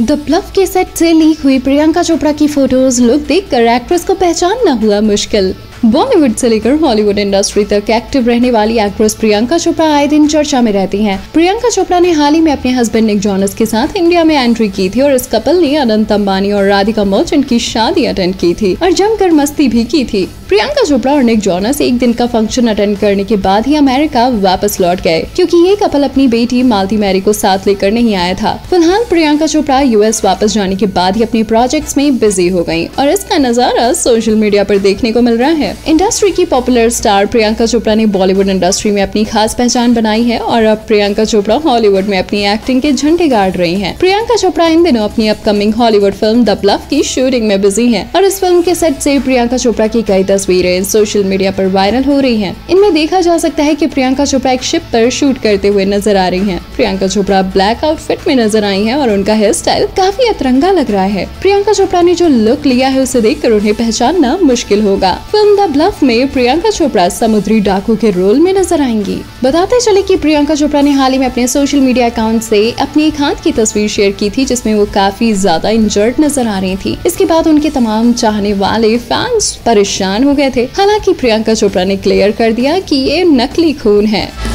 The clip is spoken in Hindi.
द प्लव के सेट से लीक हुई प्रियंका चोपड़ा की फ़ोटोज़ लुक देखकर एक्ट्रेस को पहचानना हुआ मुश्किल। बॉलीवुड से लेकर हॉलीवुड इंडस्ट्री तक एक्टिव रहने वाली एक्ट्रेस प्रियंका चोपड़ा आए दिन चर्चा में रहती हैं। प्रियंका चोपड़ा ने हाल ही में अपने हस्बैंड निक जॉनस के साथ इंडिया में एंट्री की थी और इस कपल ने अनंत अंबानी और राधिका मर्चेंट की शादी अटेंड की थी और जमकर मस्ती भी की थी। प्रियंका चोपड़ा और निक जॉनस एक दिन का फ़ंक्शन अटेंड करने के बाद ही अमेरिका वापस लौट गए, क्योंकि ये कपल अपनी बेटी मालती मैरी को साथ लेकर नहीं आया था। फ़िलहाल प्रियंका चोपड़ा यूएस वापस जाने के बाद ही अपने प्रोजेक्ट्स में बिज़ी हो गई और इसका नज़ारा सोशल मीडिया पर देखने को मिल रहा है। इंडस्ट्री की पॉपुलर स्टार प्रियंका चोपड़ा ने बॉलीवुड इंडस्ट्री में अपनी खास पहचान बनाई है और अब प्रियंका चोपड़ा हॉलीवुड में अपनी एक्टिंग के झंडे गाड़ रही है। प्रियंका चोपड़ा इन दिनों अपनी upcoming Hollywood film the Bluff की शूटिंग में बिज़ी है और इस फ़िल्म के सेट से प्रियंका चोपड़ा की कई तस्वीरें सोशल मीडिया पर वायरल हो रही है। इनमें देखा जा सकता है की प्रियंका चोपड़ा एक शिप पर शूट करते हुए नज़र आ रही है। प्रियंका चोपड़ा ब्लैक आउटफिट में नज़र आई है और उनका हेयर स्टाइल काफ़ी अतरंगा लग रहा है। प्रियंका चोपड़ा ने जो लुक लिया है उसे देखकर उन्हें पहचानना मुश्किल होगा। फ़िल्म द ब्लफ में प्रियंका चोपड़ा, समुद्री डाकू के रोल में नज़र आएँगी। बताते चले कि प्रियंका चोपड़ा ने हाल ही में अपने सोशल मीडिया अकाउंट से अपनी एक हाथ की तस्वीर शेयर की थी, जिसमें वो काफ़ी ज़्यादा इंजर्ड नज़र आ रही थी। इसके बाद उनके तमाम चाहने वाले फैंस परेशान हो गए थे। हालाँकि प्रियंका चोपड़ा ने क्लियर कर दिया की ये नकली खून है।